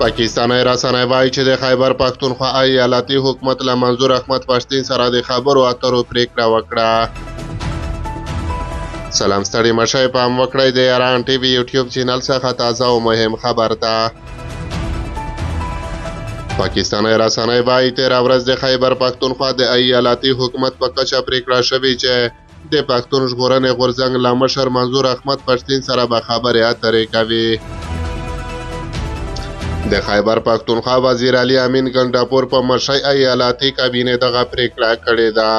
پاکستاني رسنۍ وایي چې د خیبر پښتونخوا ایالتي حکومت له منظور احمد پښتین سره د خبرو اترو پریکړه وکړه سلام ستړي مشي پام وکړئ د ایران ټي وي یوټیوب چینل څخه تازه او مهم خبر ده پاکستانۍ رسنۍ وايي تېره ورځ د خیبر پښتونخوا د ایالاتي حکومت په کچه پریکړه شوې چې د پښتون ژغورنې غورځنګ له مشر منظور احمد پښتین سره به خبرې اترې کوي د خیبر پښتونخوا وزیر علي امین ګنډاپور په مشرۍ ایالاتي کابینې دغه پریکړه کړې ده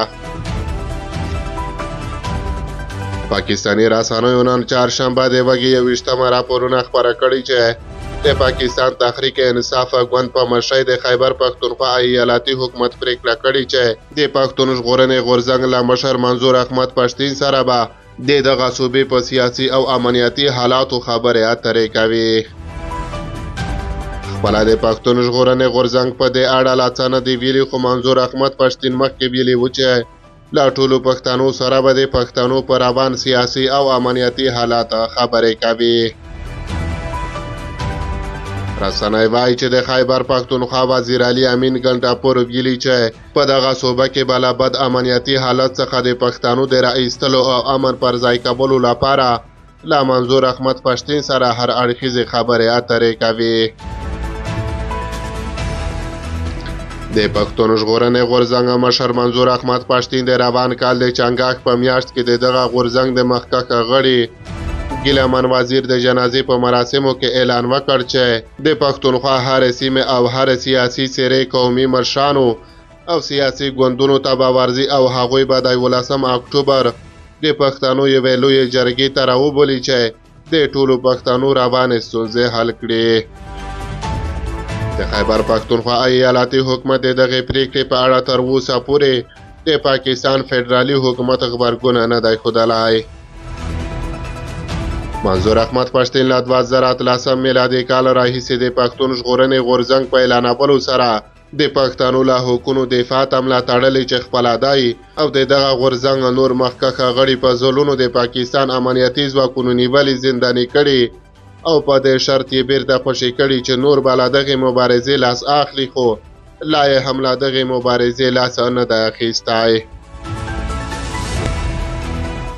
پاکستاني رسنیو نن چهارشنبه د وږي یوویشتمه راپورونه خپاره کړي چې د پاکستان تحریک انصاف ګوند په مشرۍ د خیبر پښتونخوا ایالاتي حکومت پریکړه کړې چې د پښتون ژغورنې غورځنګ له مشر منظور احمد پښتین سره به د دغه صوبې په سیاسي او امنیتي حالاتو خبرې اترې کوي. خپله د پښتون ژغورنې غورځنګ په دې اړه لا څه نه دي ویلي خو منظور احمد پښتین مخکې ویلي وو چې له ټولو پښتنو سره به د پښتنو په روان سیاسي او امنیتي حالات خبرې کوي. رسنۍ وايي چې د خیبر پښتونخوا وزیر علي امین ګنډاپور ویلي چې په دغه صوبه کې به له بد امنیتي حالت څخه د پښتانو د را ایستلو او امن پر ځای کولو لپاره له منظور احمد پښتین سره هر اړخیزې خبرې اترې کوي. د پښتون ژغورنې غورځنګ مشر منظور احمد پښتین د روان کال د چنګاښ په میاشت کې د دغه غورځنګ د مخکښ غړي ګیله من وزیر د جنازې په مراسمو کې اعلان وکړ چې د پښتونخوا هرې سیمې او هرې سیاسي څېرې، قومي مشرانو او سیاسي ګوندونو ته به ورځي او هغوی به د یولسم اکټوبر د پښتنو یوې لویې جرګې ته راوبولي چې د ټولو پښتنو روانې ستونزې حل کړي. د خیبر پښتونخوا ایالاتي حکومت د دغې پرېکړې په اړه تر اوسه پورې د پاکستان فدرالي حکومت غبرګون نه دی ښودلی منظور احمد پښتین له دوه زره اتلسم میلادي کال راهیسې د پښتون ژغورنې غورځنګ په اعلانولو سره د پښتنو له حقونو دفاع ته ملا تړلې چې خپل ادای او د دغه غورځنګ نور مخکښه غړي په ځلونو د پاکستان امنیتي ځواکونو نیولي زنداني کړي او په دې شرط یې بیرته خوشې کړي چې نور به له دغې مبارزې لاس اخلي خو لا یې هم له دغې مبارزې لاس نه دی اخیستی.